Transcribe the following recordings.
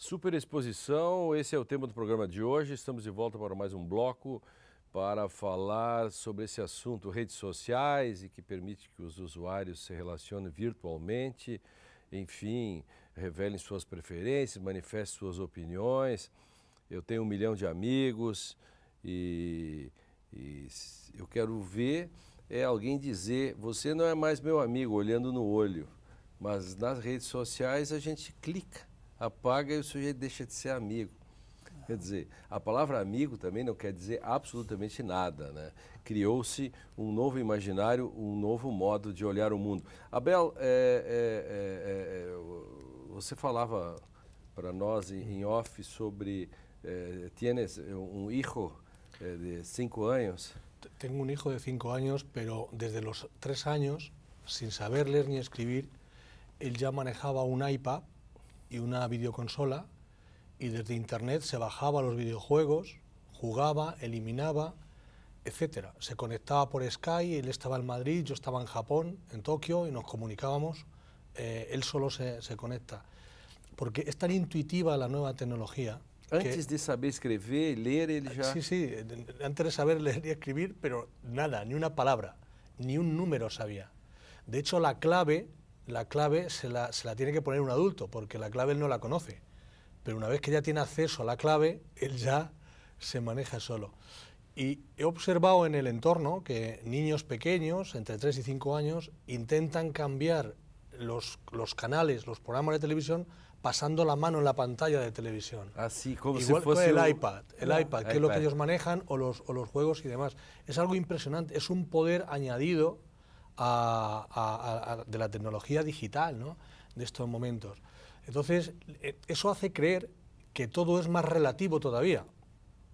Super exposição, esse é o tema do programa de hoje. Estamos de volta para mais um bloco para falar sobre esse assunto, redes sociais e que permite que os usuários se relacionem virtualmente, enfim, revelem suas preferências, manifestem suas opiniões. Eu tenho um milhão de amigos e, e eu quero ver é alguém dizer: você não é mais meu amigo, olhando no olho. Mas nas redes sociais a gente clica apaga e o sujeito deixa de ser amigo. Quer dizer, a palavra amigo também não quer dizer absolutamente nada. Né? Criou-se um novo imaginário, um novo modo de olhar o mundo. Abel, é, é, é, você falava para nós em off sobre. tienes um hijo de cinco anos? Tengo un hijo de cinco años, pero desde los tres años, sin saber leer ni escribir, él ya manejaba un iPad y una videoconsola y desde internet se bajaba los videojuegos, jugaba, eliminaba, etcétera. Se conectaba por Sky, él estaba en Madrid, yo estaba en Japón, en Tokio y nos comunicábamos. Eh, él solo se, se, conecta. Porque es tan intuitiva la nueva tecnología. Antes de saber escribir, leer, él ya. Sí, sí, antes de saber leer y escribir, pero nada, ni una palabra, ni un número sabía. De hecho, la clave la clave se la, se la, tiene que poner un adulto, porque la clave él no la conoce. Pero una vez que ya tiene acceso a la clave, él ya se maneja solo. Y he observado en el entorno que niños pequeños, entre 3 y 5 años, intentan cambiar los, los canales, los programas de televisión, pasando la mano en la pantalla de televisión. Así como Igual si fuese el iPad, el iPad, que es lo que ellos manejan, o los, o los juegos y demás. Es algo impresionante, es un poder añadido de la tecnología digital ¿no? de estos momentos. Entonces, eh, eso hace creer que todo es más relativo todavía.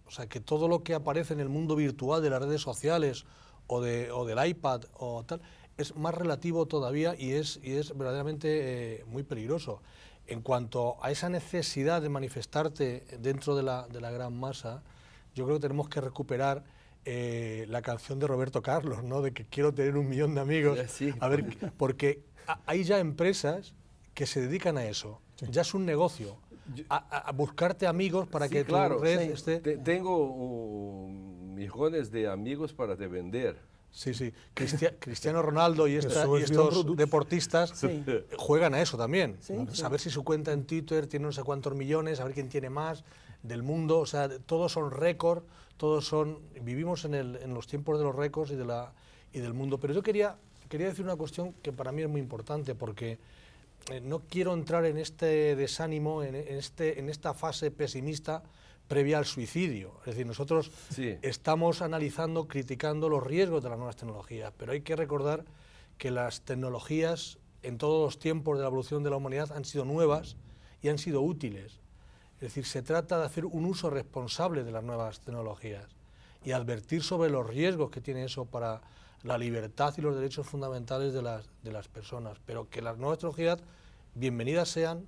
O sea, que todo lo que aparece en el mundo virtual de las redes sociales o, de, o del iPad o tal, es más relativo todavía y es, y es verdaderamente eh, muy peligroso. En cuanto a esa necesidad de manifestarte dentro de la, de la gran masa, yo creo que tenemos que recuperar eh, la canción de Roberto Carlos, ¿no? De que quiero tener un millón de amigos. Sí. A ver, porque hay ya empresas que se dedican a eso. Sí. Ya es un negocio. A, a, buscarte amigos para sí, que claro, tu red esté... Te, tengo uh, millones de amigos para te vender. Sí, sí. Cristia, Cristiano Ronaldo y, esta, y estos deportistas sí. juegan a eso también. Saber si su cuenta en Twitter tiene no sé cuántos millones, a ver quién tiene más del mundo. O sea, todos son récord, todos son. Vivimos en, el, en los tiempos de los récords y, de la, y del mundo. Pero yo quería, quería decir una cuestión que para mí es muy importante, porque eh, no quiero entrar en este desánimo, en, en, este, en esta fase pesimista previa al suicidio. Es decir, nosotros sí. estamos analizando, criticando los riesgos de las nuevas tecnologías, pero hay que recordar que las tecnologías en todos los tiempos de la evolución de la humanidad han sido nuevas y han sido útiles. Es decir, se trata de hacer un uso responsable de las nuevas tecnologías y advertir sobre los riesgos que tiene eso para la libertad y los derechos fundamentales de las, de las personas, pero que las nuevas tecnologías bienvenidas sean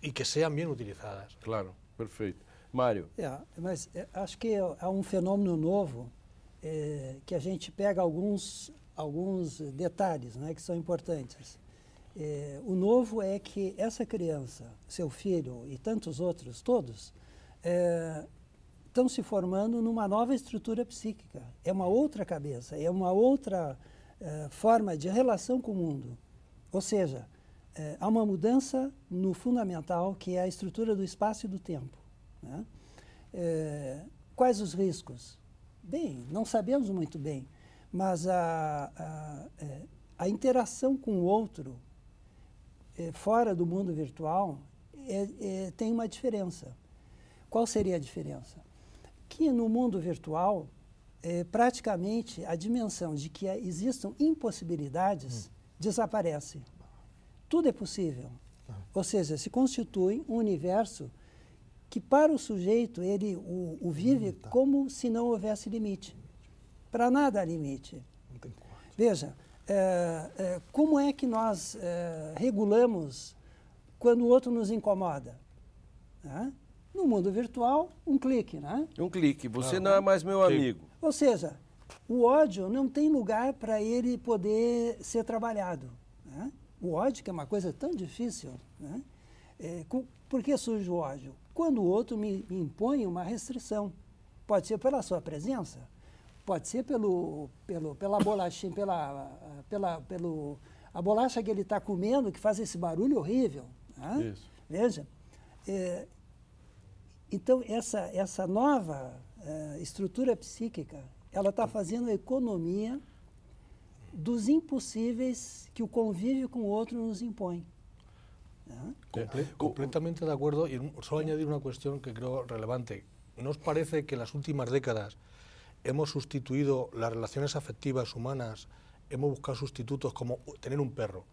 y que sean bien utilizadas. Claro, perfeito. Mário. É, mas é, acho que há um fenômeno novo é, que a gente pega alguns, alguns detalhes né, que são importantes. É, o novo é que essa criança, seu filho e tantos outros, todos, estão se formando numa nova estrutura psíquica. É uma outra cabeça, é uma outra forma de relação com o mundo. Ou seja, há uma mudança no fundamental que é a estrutura do espaço e do tempo. Né? É, quais os riscos? Bem, não sabemos muito bem, mas a, a, a interação com o outro é, fora do mundo virtual é, tem uma diferença. Qual seria a diferença? Que no mundo virtual, praticamente a dimensão de que existam impossibilidades hum. desaparece. Tudo é possível. Ou seja, se constitui um universo que para o sujeito ele o, o vive tá. como se não houvesse limite. Para nada há limite. Veja, é, é, como é que nós é, regulamos quando o outro nos incomoda? Né? No mundo virtual, um clique, né? Um clique. Você ah, não é mais meu sim. amigo. Ou seja, o ódio não tem lugar para ele poder ser trabalhado. Né? O ódio, que é uma coisa tão difícil, né? É, com, por que surge o ódio? Quando o outro me, me impõe uma restrição. Pode ser pela sua presença, pode ser pelo, pelo, pela bolacha, pela, pela, pelo, a bolacha que ele está comendo, que faz esse barulho horrível. Né? Isso. Veja. É, então, essa, essa nova é, estrutura psíquica, ela está fazendo a economia dos impossíveis que o convívio com o outro nos impõe. Né? Comple completamente de acuerdo. Y solo añadir una cuestión que creo relevante. ¿No os parece que las últimas décadas hemos sustituido las relaciones afectivas humanas, hemos buscado sustitutos como tener un perro?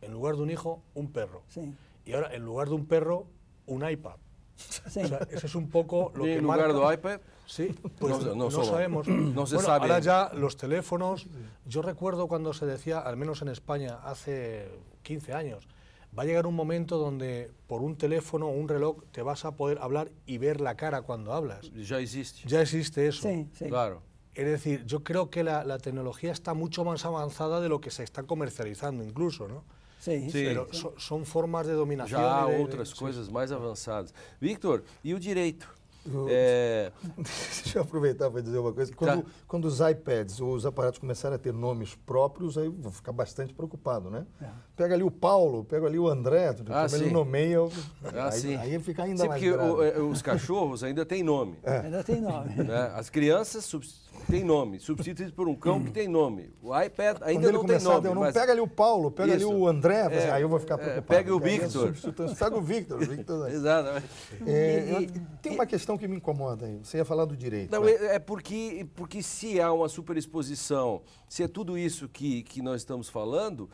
En lugar de un hijo, un perro. Sí. Y ahora, en lugar de un perro, un iPad. Sí. O sea, eso es un poco lo E que em lugar marca- do iPad, Sí, pues No- no, no sabemos. no se Bueno, sabe. Ahora ya los teléfonos, yo recuerdo cuando se decía, al menos en España, hace 15 años, va a llegar un momento donde por un teléfono o un reloj te vas a poder hablar y ver la cara cuando hablas. já existe. Ya existe eso. Sí, sí. Claro. Es decir, yo creo que la, la tecnología está mucho más avanzada de lo que se está comercializando incluso, ¿no? Sí, Sí. Pero so- son formas de dominación. Já há de- de- outras sí. coisas mais avançadas. Victor, e o direito? É, Deixa eu aproveitar para dizer uma coisa. Quando, Tá. quando os iPads ou os aparatos começarem a ter nomes próprios, aí eu vou ficar bastante preocupado, né? É. Pega ali o Paulo, pega ali o André, Ah, como ele nomeia, Ah, aí, sim. aí fica ainda sim, mais porque o- é, os cachorros ainda têm nome. Ainda tem nome. né? As crianças subs- têm nome, substituídos por um cão que tem nome. O iPad ainda não tem nome. nome, mas- pega ali o Paulo, pega Isso. ali o André, É, aí eu vou ficar é, preocupado. pega o Victor. Pega o Victor. Victor. Exato. É, E- e- tem uma questão que me incomoda aí. Você ia falar do direito. Não, né? é, é porque, porque se há uma superexposição, se é tudo isso que, que nós estamos falando,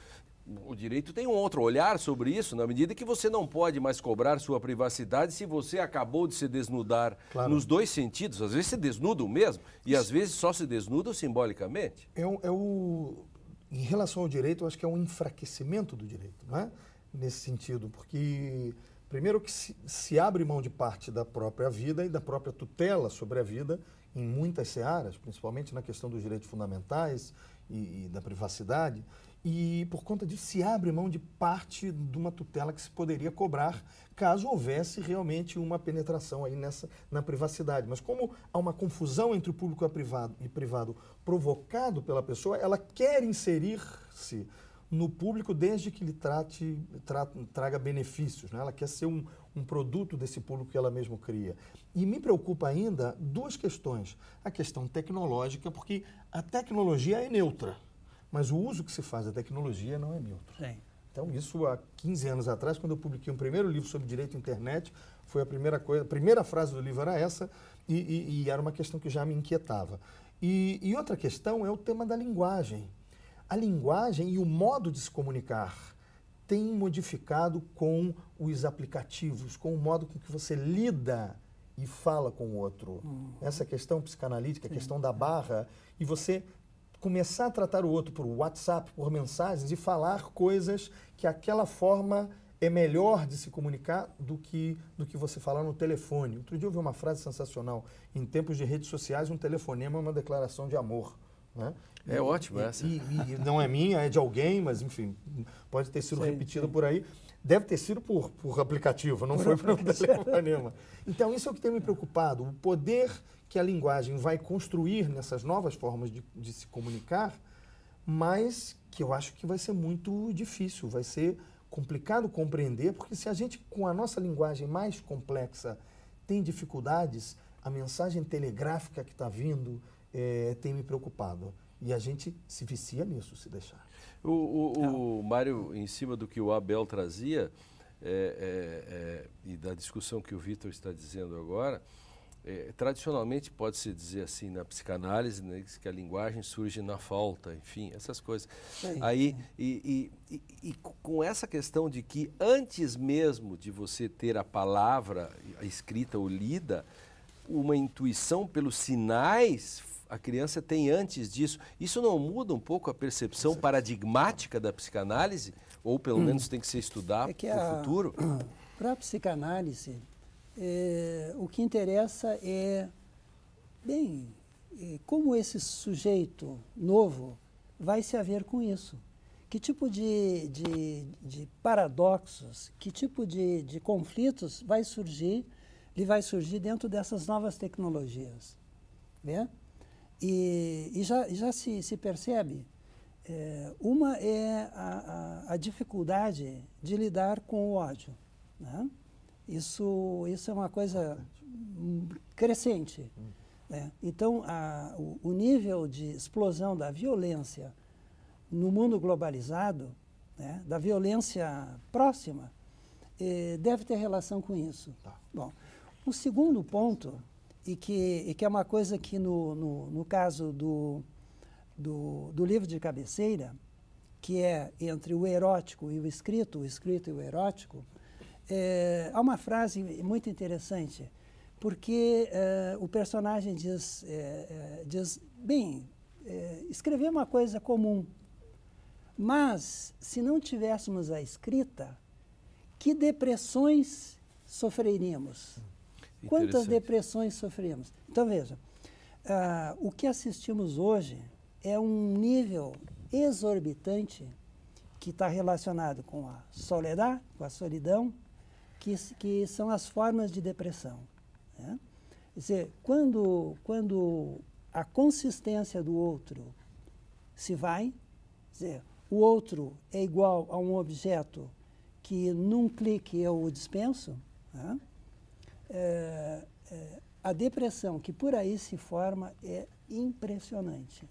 o direito tem um outro olhar sobre isso, na medida que você não pode mais cobrar sua privacidade se você acabou de se desnudar Claro. nos dois sentidos. Às vezes se desnuda mesmo e às vezes só se desnuda simbolicamente. É o, é o- em relação ao direito, eu acho que é um enfraquecimento do direito, não é? Nesse sentido, porque primeiro que se, se abre mão de parte da própria vida e da própria tutela sobre a vida em muitas searas, principalmente na questão dos direitos fundamentais e, e da privacidade, e por conta disso se abre mão de parte de uma tutela que se poderia cobrar caso houvesse realmente uma penetração aí nessa na privacidade. Mas como há uma confusão entre o público e privado, e privado provocado pela pessoa, ela quer inserir-se no público desde que lhe trate, tra- traga benefícios. Né? Ela quer ser um, um produto desse público que ela mesma cria. E me preocupa ainda duas questões. A questão tecnológica, porque a tecnologia é neutra, mas o uso que se faz da tecnologia não é neutro. Sim. Então, isso há 15 anos atrás, quando eu publiquei um primeiro livro sobre direito à internet, foi a primeira coisa, a primeira frase do livro era essa, e, e- e era uma questão que já me inquietava. E, e outra questão é o tema da linguagem. A linguagem e o modo de se comunicar tem modificado com os aplicativos, com o modo com que você lida e fala com o outro. Essa questão psicanalítica, a questão da barra, e você começar a tratar o outro por WhatsApp, por mensagens e falar coisas que aquela forma é melhor de se comunicar do que, do que você falar no telefone. Outro dia eu vi uma frase sensacional. Em tempos de redes sociais, um telefonema é uma declaração de amor. Né? É ótimo e, essa. E, e não é minha, é de alguém, mas enfim, pode ter sido Sim, repetida sim. por aí. Deve ter sido por, por aplicativo, não foi por um telefonema. Então, isso é o que tem me preocupado. O poder que a linguagem vai construir nessas novas formas de, de se comunicar, mas que eu acho que vai ser muito difícil, vai ser complicado compreender, porque se a gente, com a nossa linguagem mais complexa, tem dificuldades, a mensagem telegráfica que está vindo eh, tem me preocupado. E a gente se vicia nisso, se deixar. O, o, o Mário, em cima do que o Abel trazia, é, é, é, e da discussão que o Vitor está dizendo agora, é, tradicionalmente pode-se dizer assim na psicanálise né, que a linguagem surge na falta, enfim, essas coisas. Aí, e, e, e, e com essa questão de que antes mesmo de você ter a palavra a escrita ou lida, uma intuição pelos sinais a criança tem antes disso. Isso não muda um pouco a percepção paradigmática da psicanálise? Ou pelo menos tem que ser estudado É que no a- futuro? Para a psicanálise, é, o que interessa é, bem, é, como esse sujeito novo vai se haver com isso. que tipo de, de, de paradoxos, que tipo de, de conflitos vai surgir, e vai surgir dentro dessas novas tecnologias. Né? E, e já, já se, se percebe, é, uma é a, a, a, dificuldade de lidar com o ódio. Né? Isso, isso é uma coisa crescente. Né? Então, a, o, o nível de explosão da violência no mundo globalizado, né, da violência próxima, eh, deve ter relação com isso. Tá. Bom, o segundo ponto, e que, e que é uma coisa que no, no, no caso do, do, do, livro de cabeceira, que é entre o erótico e o escrito, o escrito e o erótico, é, há uma frase muito interessante, porque é, o personagem diz, é, é diz bem, é, escrever é uma coisa comum, mas, se não tivéssemos a escrita, que depressões sofreríamos? Quantas depressões sofreríamos? Então, veja, uh, o que assistimos hoje é um nível exorbitante que está relacionado com a soledade, com a solidão, que, que são as formas de depressão. Né? Quer dizer, quando, quando a consistência do outro se vai, dizer, o outro é igual a um objeto que num clique eu o dispenso, né? É, é, a depressão que por aí se forma é impressionante.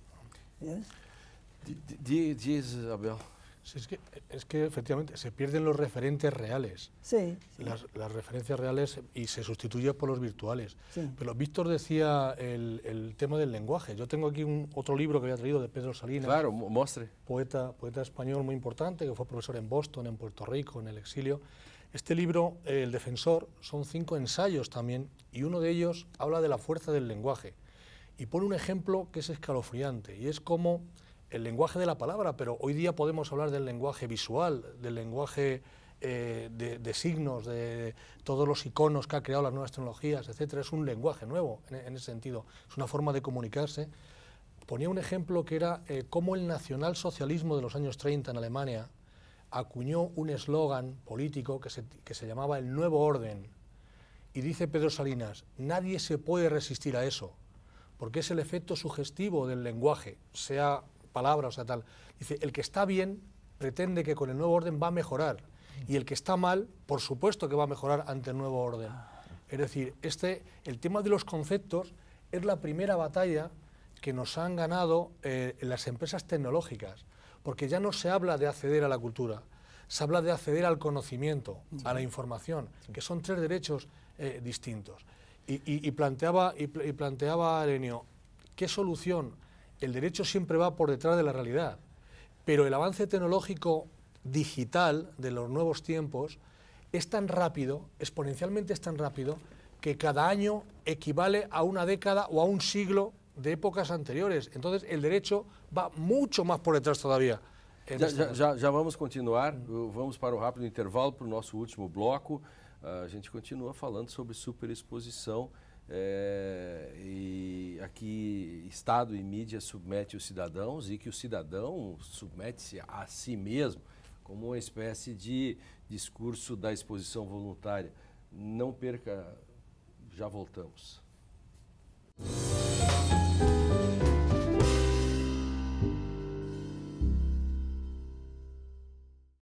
Diz, Isabel. Sí, es, que, es que efectivamente se pierden los referentes reales. Sí. Las, las, referencias reales y se sustituye por los virtuales. Sí. Pero Víctor decía el, el, tema del lenguaje. Yo tengo aquí un, otro libro que había traído de Pedro Salinas. Claro, muestre. Poeta, poeta español muy importante, que fue profesor en Boston, en Puerto Rico, en el exilio. Este libro, El Defensor, son cinco ensayos también, y uno de ellos habla de la fuerza del lenguaje. Y pone un ejemplo que es escalofriante, y es como el lenguaje de la palabra, pero hoy día podemos hablar del lenguaje visual, del lenguaje eh, de, signos, de todos los iconos que ha creado las nuevas tecnologías, etcétera. Es un lenguaje nuevo en, ese sentido, es una forma de comunicarse. Ponía un ejemplo que era eh, cómo el nacionalsocialismo de los años 30 en Alemania acuñó un eslogan político que se, que se llamaba el nuevo orden. Y dice Pedro Salinas, nadie se puede resistir a eso, porque es el efecto sugestivo del lenguaje, sea palabras, o sea, tal. Dice, el que está bien pretende que con el nuevo orden va a mejorar y el que está mal, por supuesto que va a mejorar ante el nuevo orden. Es decir, este, el tema de los conceptos es la primera batalla que nos han ganado eh, las empresas tecnológicas, porque ya no se habla de acceder a la cultura, se habla de acceder al conocimiento, a la información, que son tres derechos eh, distintos. Y, planteaba, y, planteaba Arenio, ¿qué solución el derecho siempre va por detrás de la realidad, pero el avance tecnológico digital de los nuevos tiempos es tan rápido, exponencialmente es tan rápido, que cada año equivale a una década o a un siglo de épocas anteriores. Entonces el derecho va mucho más por detrás todavía. Já, vamos continuar, vamos para o rápido intervalo para o nosso último bloco. a gente continua falando sobre superexposição é, e aqui Estado e mídia submete os cidadãos e que o cidadão submete-se a si mesmo como uma espécie de discurso da exposição voluntária. Não perca, já voltamos. Música